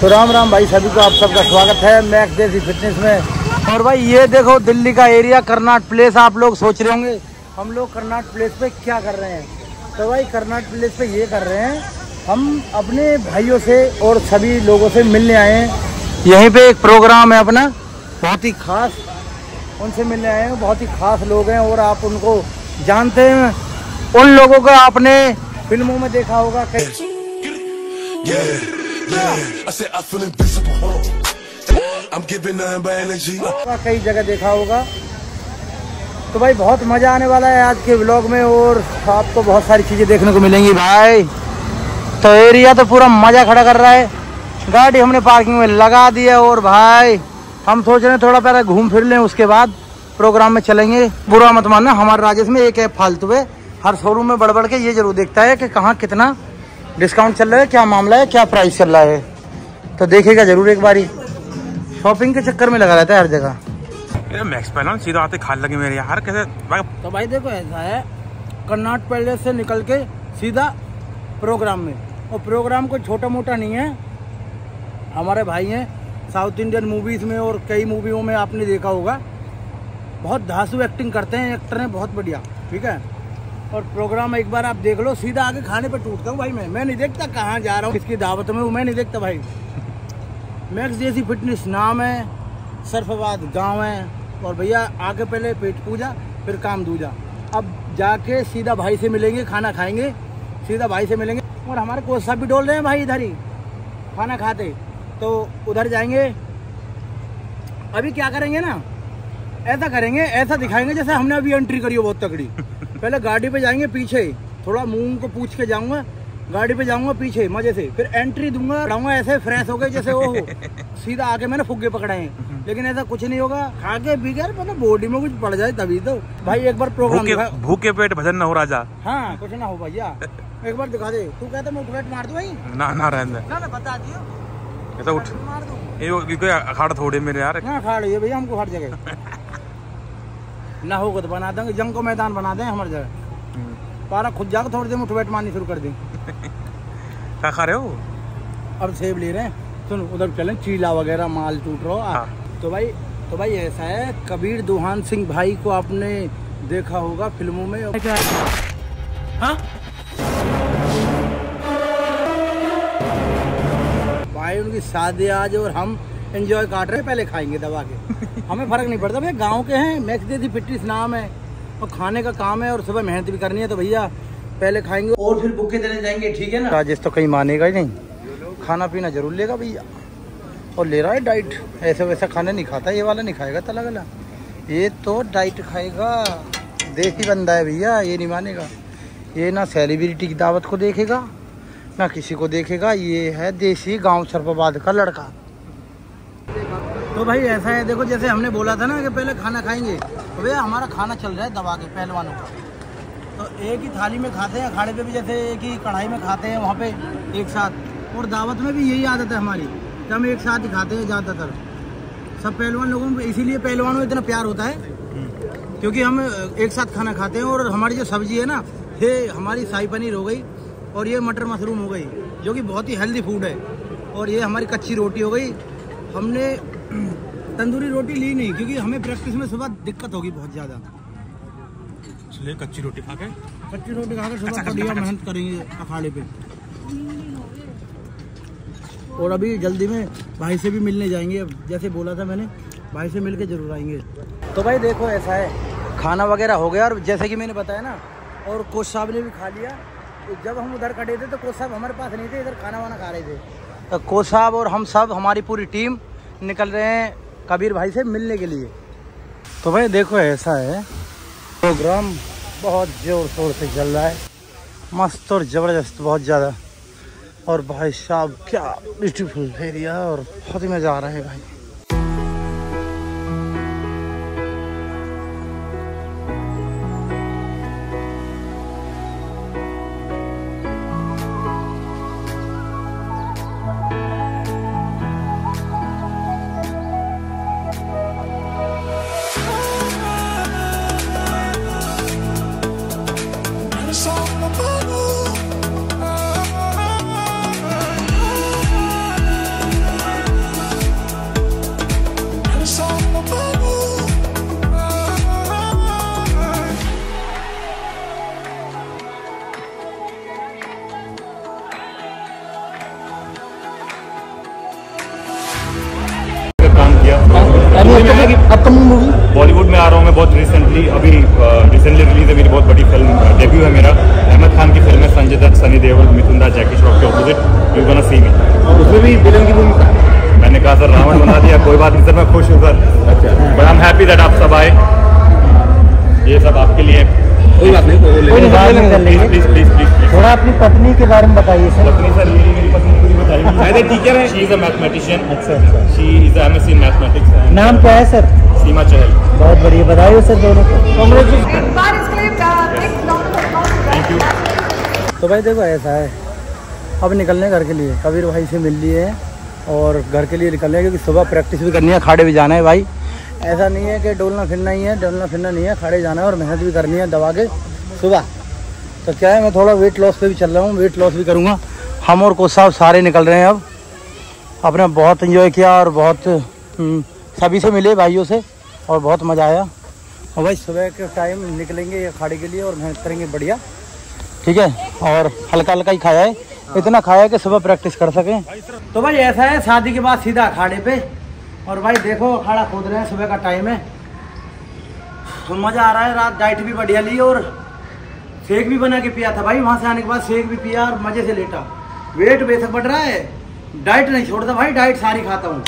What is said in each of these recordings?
तो राम राम भाई, सभी को आप सबका स्वागत है मैक्स देसी फिटनेस में। और भाई, ये देखो दिल्ली का एरिया करनाट प्लेस आप लोग सोच रहे होंगे, हम लोग करनाट प्लेस पे क्या कर रहे हैं? तो भाई, करनाट प्लेस पे ये कर रहे हैं, हम अपने भाइयों से और सभी लोगों से मिलने आए हैं। यहीं पे एक प्रोग्राम है अपना, बहुत ही खास, उनसे मिलने आए हैं, बहुत ही खास लोग हैं और आप उनको जानते हैं। उन लोगों को आपने फ़िल्मों में देखा होगा, कई कई जगह देखा होगा। तो भाई, बहुत मज़ा आने वाला है आज के ब्लॉग में और आपको बहुत सारी चीज़ें देखने को मिलेंगी भाई। तो एरिया तो पूरा मज़ा खड़ा कर रहा है। गाड़ी हमने पार्किंग में लगा दी है और भाई, हम सोच रहे हैं थोड़ा पहले घूम फिर लें, उसके बाद प्रोग्राम में चलेंगे। बुरा मत मानना, हमारे राजेश में एक ऐप फालतू है हर शोरूम में बढ़ बढ़ के ये ज़रूर देखता है कि कहाँ कितना डिस्काउंट चल रहा है? क्या मामला है? क्या प्राइस चल रहा है? तो देखेगा ज़रूर एक बारी। शॉपिंग के चक्कर में लगा रहता है हर जगह। ये मैक्स पहलवान सीधा आते खाल लगे मेरे यार कैसे तो भाई देखो ऐसा है कर्नाट पैलेस से निकल के सीधा प्रोग्राम में। और प्रोग्राम कोई छोटा मोटा नहीं है। हमारे भाई हैं साउथ इंडियन मूवीज़ में और कई मूवियों में आपने देखा होगा। बहुत धांसू एक्टिंग करते हैं एक्टर हैं बहुत बढ़िया ठीक है? और प्रोग्राम एक बार आप देख लो, सीधा आगे खाने पर टूटता हूँ भाई मैं। मैं नहीं देखता कहाँ जा रहा हूँ। किसकी दावत में हूँ, मैं नहीं देखता भाई। मैक्स जैसी फिटनेस नाम है, सरफाबाद गाँव है। और भैया आके पहले पेट पूजा, फिर काम दूजा। अब जाके सीधा भाई से मिलेंगे, खाना खाएँगे। सीधा भाई से मिलेंगे। और हमारे कोच साहब भी डोल रहे हैं भाई इधर ही, खाना खाते। तो उधर जाएँगे। अभी क्या करेंगे ना? ऐसा करेंगे, ऐसा दिखाएँगे जैसे हमने अभी एंट्री करी हो बहुत तकड़ी पहले गाड़ी पे जाएँगे पीछे थोड़ा मुँह को पूछ के जाऊँगा गाड़ी पे जाऊँगा पीछे मज़े से। फिर एंट्री दूँगा रहूँगा ऐसे फ्रेश हो गए जैसे वो हो। सीधा आके मैंने फुग्गे पकड़ाए हैं। लेकिन ऐसा कुछ नहीं होगा। खा के पी मतलब बॉडी में कुछ पड़ जाए तभी तो। भाई एक बार प्रोग्राम भूखे पेट भजन न हो राजा। हाँ कुछ ना हो भैया। एक बार दिखा दे। तू कहता मैं उठवेट मार दूँ भाई? ना ना रहने ना ना बता दियो। ये उठ। मार ये अखाड़ थोड़े मेरे यार। रही है भैया हमको हर जगह। ना होगा तो बना देंगे। जंग को मैदान बना दें हमारी जगह। पारा खुद जाकर थोड़ी देर में उठवेट मारनी शुरू कर दें। क्या खा रहे हो? अब सेब ले रहे हैं। सुन उधर चलें चीला वगैरह माल टूट रहा हाँ। तो भाई तो भाई ऐसा है कबीर दुहान सिंह भाई को आपने देखा होगा फ़िल्मों में। हाँ? भाई उनकी शादी आज और हम एंजॉय काट रहे हैं पहले खाएँगे दबा के। हमें फ़र्क नहीं पड़ता। भैया गाँव के हैं मैक्स देसी फिटनेस नाम है और खाने का काम है और सुबह मेहनत भी करनी है तो भैया पहले खाएँगे। और फिर भूखे चले जाएँगे ठीक है ना? राजेश तो कहीं मानेगा ही नहीं। खाना पीना ज़रूर लेगा भैया। और ले रहा है डाइट। ऐसे वैसा खाना नहीं खाता ये वाला नहीं खाएगा तला गला ये तो डाइट खाएगा। देसी बंदा है भैया ये नहीं मानेगा। ये ना सेलिब्रिटी की दावत को देखेगा ना किसी को देखेगा। ये है देसी गाँव सरफाबाद का लड़का। तो भाई ऐसा है, देखो जैसे हमने बोला था ना कि पहले खाना खाएँगे। तो भैया हमारा खाना चल रहा है दबा के, पहलवानों का। तो एक ही थाली में खाते हैं अखाड़े पे भी जैसे एक ही कढ़ाई में खाते हैं वहाँ पे एक साथ। और दावत में भी यही आदत है हमारी कि हम एक साथ ही खाते हैं ज़्यादातर। सब पहलवान लोगों में इसीलिए पहलवानों में इतना प्यार होता है, क्योंकि हम एक साथ खाना खाते हैं और हमारी जो सब्ज़ी है ना, ये हमारी शाही पनीर हो गई और ये मटर मशरूम हो गई, जो कि बहुत ही हेल्दी फ़ूड है। और ये हमारी कच्ची रोटी हो गई। हमने तंदूरी रोटी ली नहीं क्योंकि हमें प्रैक्टिस में सुबह दिक्कत होगी बहुत ज़्यादा। चलिए कच्ची रोटी खा के कच्ची रोटी खाकर सुबह बढ़िया मेहनत करेंगे अखाड़े पे। और अभी जल्दी में भाई से भी मिलने जाएँगे। जैसे बोला था मैंने भाई से मिलके ज़रूर आएँगे। तो भाई देखो ऐसा है खाना वगैरह हो गया और जैसे कि मैंने बताया ना और कोच साहब ने भी खा लिया। तो जब हम उधर खड़े थे तो कोच साहब हमारे पास नहीं थे इधर खाना वाना खा रहे थे। तो कोच साहब और हम सब हमारी पूरी टीम निकल रहे हैं कबीर भाई से मिलने के लिए। तो भाई देखो, ऐसा है प्रोग्राम बहुत ज़ोर शोर से चल रहा है। मस्त और ज़बरदस्त, बहुत ज़्यादा। और भाई साहब, क्या ब्यूटीफुल एरिया और बहुत ही मज़ा आ रहा है भाई। काम किया। अपकमिंग मूवी बॉलीवुड में आ रहा हूँ मैं बहुत रिसेंटली अभी रिसेंटली रिलीज़ है मेरी बहुत बड़ी फ़िल्म डेब्यू है मेरा। अहमद खान की फ़िल्म है संजय दत्त सनी देवल मिथुन दास जैकी श्रॉफ के opposite you gonna see me उसमें भी विलन की भूमिका मैंने कहा सर रावण बना दिया कोई बात नहीं सर मैं खुश हूँ sir. But I am happy that आप सब आए। ये सब आपके लिए कोई बात नहीं कोई नहीं नहीं, कर लेंगे। Please please please please. थोड़ा अपनी पत्नी के बारे में बताइए सर। पत्नी सर ये मेरी पत्नी पूरी बताइए अरे टीचर है। शी इज़ अ मैथमेटिशियन अच्छा अच्छा। She is MSc in mathematics नाम क्या है सर? सीमा चहल बहुत बढ़िया बताइए सर दोनों को। uh, यू तो भाई देखो ऐसा है। अब निकलने घर के लिए। कबीर भाई से मिल लिए हैं और घर के लिए निकलने क्योंकि सुबह प्रैक्टिस भी करनी है खाड़े भी जाना है भाई। ऐसा नहीं है कि डोलना फिरना ही है डोलना फिरना नहीं है खाड़े जाना है और मेहनत भी करनी है दबा के सुबह। तो क्या है मैं थोड़ा वेट लॉस पे भी चल रहा हूँ वेट लॉस भी करूँगा। हम और कोच साहब सारे निकल रहे हैं अब। अपने बहुत इन्जॉय किया और बहुत हम्म, सभी से मिले भाइयों से और बहुत मज़ा आया। और भाई सुबह के टाइम निकलेंगे ये खाड़ी के लिए और मेहनत करेंगे बढ़िया। ठीक है और हल्का हल्का ही खाया है। इतना खाया है कि सुबह प्रैक्टिस कर सकें। तो भाई ऐसा है शादी के बाद सीधा अखाड़े पे और भाई देखो अखाड़ा खोद रहे हैं, सुबह का टाइम है। तो मज़ा आ रहा है, रात डाइट भी बढ़िया ली और शेक भी बना के पिया था भाई। वहाँ से आने के बाद शेक भी पिया और मज़े से लेटा। वेट बेशक बढ़ रहा है डाइट नहीं छोड़ता भाई डाइट सारी खाता हूँ।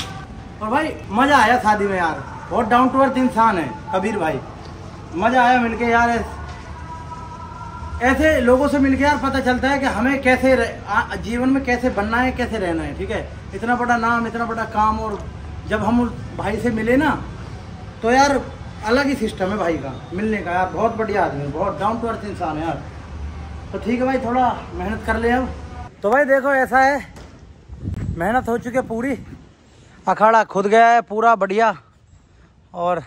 और भाई, मज़ा आया शादी में यार। बहुत डाउन टू अर्थ इंसान है, कबीर भाई। मज़ा आया मिलके यार, ऐसे लोगों से मिलके यार पता चलता है कि हमें कैसे जीवन में कैसे बनना है, कैसे रहना है, ठीक है? इतना बड़ा नाम, इतना बड़ा काम और जब हम उस भाई से मिले ना तो यार अलग ही सिस्टम है भाई का, मिलने का यार, बहुत बढ़िया आदमी है, बहुत डाउन टू अर्थ इंसान है यार। तो ठीक है भाई, थोड़ा मेहनत कर ले अब। तो भाई देखो, ऐसा है, मेहनत हो चुकी है पूरी, अखाड़ा खुद गया है पूरा बढ़िया, और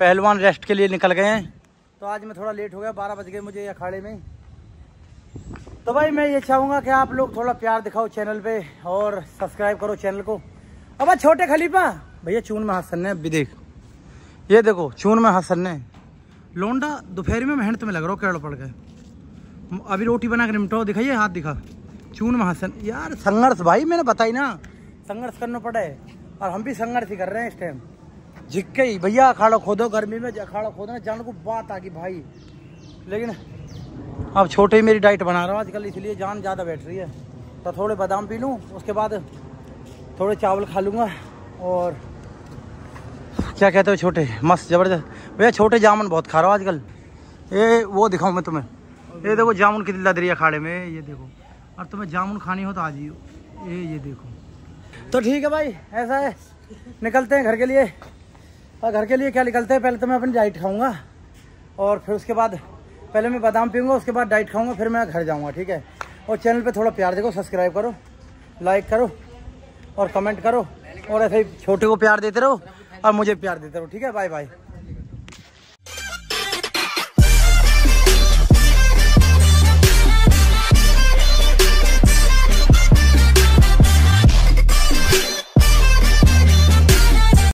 पहलवान रेस्ट के लिए निकल गए हैं। तो आज मैं थोड़ा लेट हो गया, बारह बज गए मुझे अखाड़े में। तो भाई मैं ये चाहूँगा कि आप लोग थोड़ा प्यार दिखाओ चैनल पे, और सब्सक्राइब करो चैनल को। अब छोटे खलीफा। भैया, चून में हाथ सन्ने अभी देख। ये देखो, चून में हाथ सन्ने लोंडा दोपहर में मेहनत में लग रहा हो केड़ पड़ गए। अभी रोटी बना के निमटाओ दिखाइए, हाथ दिखा। चून में हाथ सन यार, संघर्ष, भाई, मैंने बताई ना। संघर्ष करना पड़ा है। और हम भी संघर्ष ही कर रहे हैं इस टाइम झिक्के ही। भैया, अखाड़ा खोदो, गर्मी में अखाड़ा खोदो ना, जान को बात आ गई, भाई। लेकिन अब छोटे ही मेरी डाइट बना रहा हूँ आजकल, इसलिए जान ज़्यादा बैठ रही है। तो थोड़े बादाम पी लूँ, उसके बाद थोड़े चावल खा लूँगा और क्या कहते हो छोटे? मस्त, ज़बरदस्त। भैया, छोटे जामुन बहुत खा रहा हूँ आजकल। ये वो दिखाऊँ मैं तुम्हें। ये देखो, जामुन कितनी लद रही है अखाड़े में। ये देखो। और तुम्हें जामुन खानी हो तो आज जाइयो ये ये देखो। तो ठीक है भाई, ऐसा है। निकलते हैं घर के लिए। और घर के लिए क्या निकलते हैं? पहले तो मैं अपनी डाइट खाऊँगा। और फिर उसके बाद, पहले मैं बादाम पीऊँगा, उसके बाद डाइट खाऊँगा, फिर मैं घर जाऊँगा, ठीक है? और चैनल पे थोड़ा प्यार देखो, सब्सक्राइब करो, लाइक करो। और कमेंट करो और ऐसे ही छोटे को प्यार देते रहो और मुझे प्यार देते रहो। ठीक है? Bye bye